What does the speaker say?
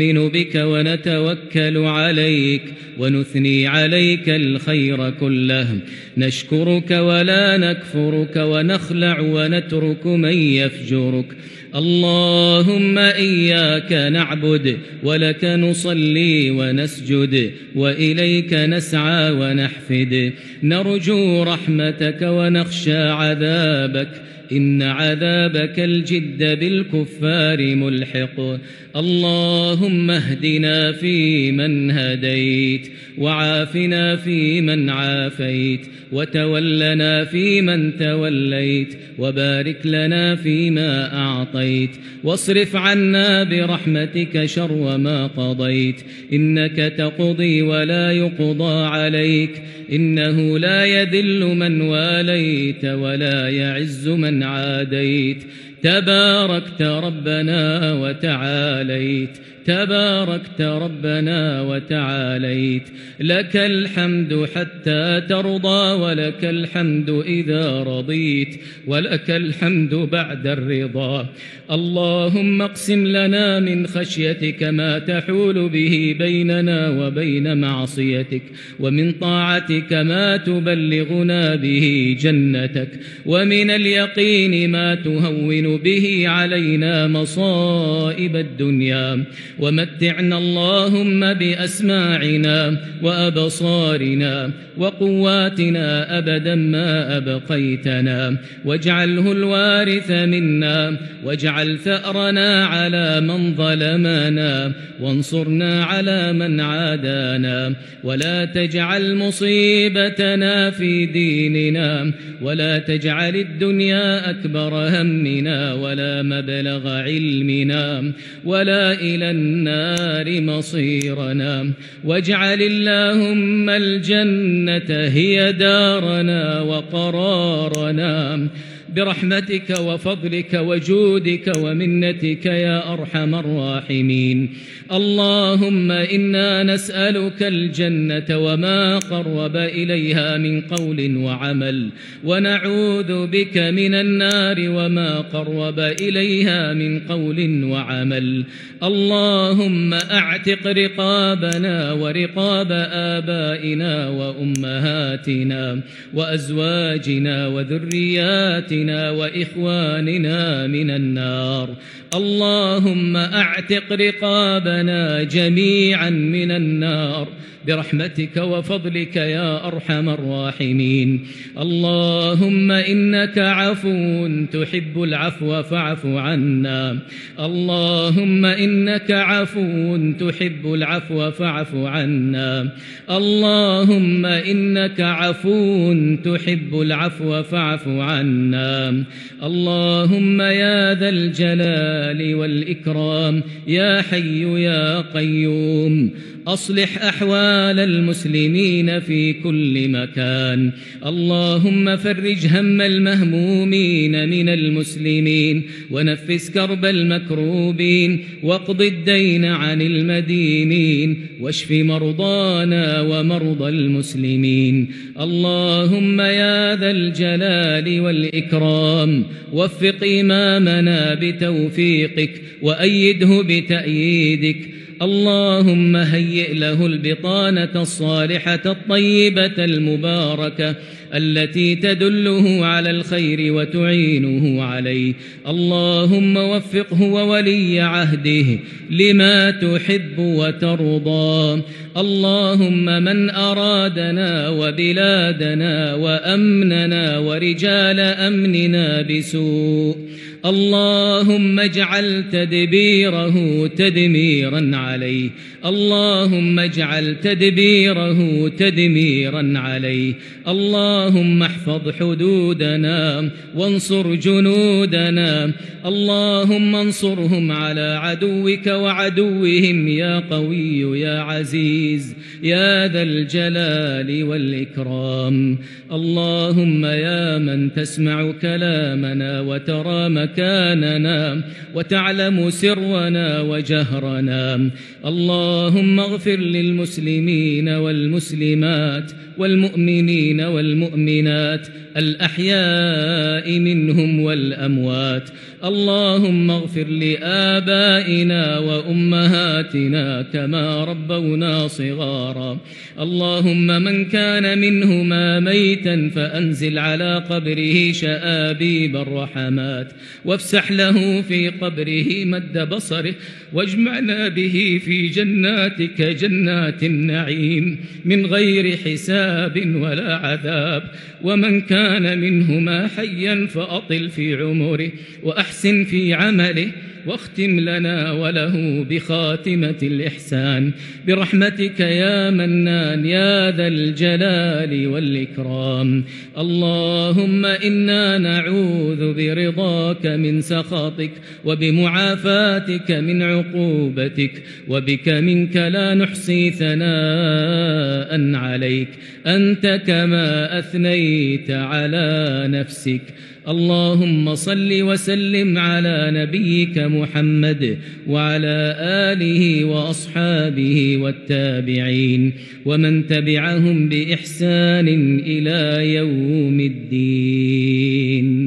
نؤمن بك ونتوكل عليك ونثني عليك الخير كله. نشكرك ولا نكفرك ونخلع ونترك من يفجرك. اللهم إياك نعبد ولك نصلي ونسجد وإليك نسعى ونحفد. نرجو رحمتك ونخشى عذابك. إن عذابك الجد بالكفار ملحق. اللهم اهدنا فيمن هديت وعافنا فيمن عافيت وتولنا فيمن توليت وبارك لنا فيما أعطيت. واصرف عنا برحمتك شر ما قضيت. إنك تقضي ولا يقضى عليك. إنه لا يذل من واليت ولا يعز من عاديت. تباركت ربنا وتعاليت. تباركت ربنا وتعاليت. لك الحمد حتى ترضى ولك الحمد إذا رضيت ولك الحمد بعد الرضا. اللهم اقسم لنا من خشيتك ما تحول به بيننا وبين معصيتك ومن طاعتك ما تبلغنا به جنتك ومن اليقين ما تهون به علينا مصائب الدنيا. ومتعنا اللهم بأسماعنا وأبصارنا وقواتنا أبدا ما أبقيتنا. واجعله الوارث منا واجعل ثأرنا على من ظلمنا وانصرنا على من عادانا. ولا تجعل مصيبتنا في ديننا ولا تجعل الدنيا أكبر همنا ولا مبلغ علمنا. ولا إلى النار مصيرنا. واجعل اللهم الجنة هي دارنا وقرارنا. برحمتك وفضلك وجودك ومنتك يا أرحم الراحمين. اللهم إنا نسألك الجنة وما قرب إليها من قول وعمل. ونعوذ بك من النار وما قرب إليها من قول وعمل. اللهم أعتق رقابنا ورقاب آبائنا وأمهاتنا وأزواجنا وذرياتنا وإخواننا من النار. اللهم أعتق رقابنا جميعا من النار. برحمتك وفضلك يا أرحم الراحمين. اللهم إنك عفو تحب العفو فاعف عنا. اللهم إنك عفو تحب العفو فاعف عنا. اللهم إنك عفو تحب العفو فاعف عنا. اللهم يا ذا الجلال والإكرام. يا حي يا قيوم. أصلح أحوال المسلمين في كل مكان. اللهم فرج هم المهمومين من المسلمين ونفس كرب المكروبين واقض الدين عن المدينين واشف مرضانا ومرضى المسلمين. اللهم يا ذا الجلال والإكرام وفق إمامنا بتوفيقك وأيده بتأييدك اللهم هيئ له البطانة الصالحة الطيبة المباركة التي تدله على الخير وتعينه عليه. اللهم وفقه وولي عهده لما تحب وترضى. اللهم من أرادنا وبلادنا وأمننا ورجال أمننا بسوء. اللهم اجعل تدبيره تدميرا عليه. اللهم اجعل تدبيره تدميرا عليه. اللهم احفظ حدودنا وانصر جنودنا. اللهم انصرهم على عدوك وعدوهم يا قوي يا عزيز يا ذا الجلال والإكرام. اللهم يا من تسمع كلامنا وترى مكاننا وتعلم سرنا وجهرنا. اللهم اغفر للمسلمين والمسلمات والمؤمنين والمؤمنات الأحياء منهم والأموات. اللهم اغفر لآبائنا وأمهاتنا كما ربونا صغارا. اللهم من كان منهما ميتا فأنزل على قبره شآبيب الرحمات. وافسح له في قبره مد بصره واجمعنا به في جناتك جنات النعيم. من غير حساب ولا عذاب ومن كان منهما حيا فأطل في عمره وأحسن في عمله واختم لنا وله بخاتمة الإحسان. برحمتك يا منان يا ذا الجلال والإكرام. اللهم إنا نعوذ برضاك من سخطك وبمعافاتك من عقوبتك وبك منك لا نحصي ثناء عليك. أنت كما أثنيت على نفسك. اللهم صل وسلم على نبيك محمد وعلى آله وأصحابه والتابعين ومن تبعهم بإحسان إلى يوم الدين.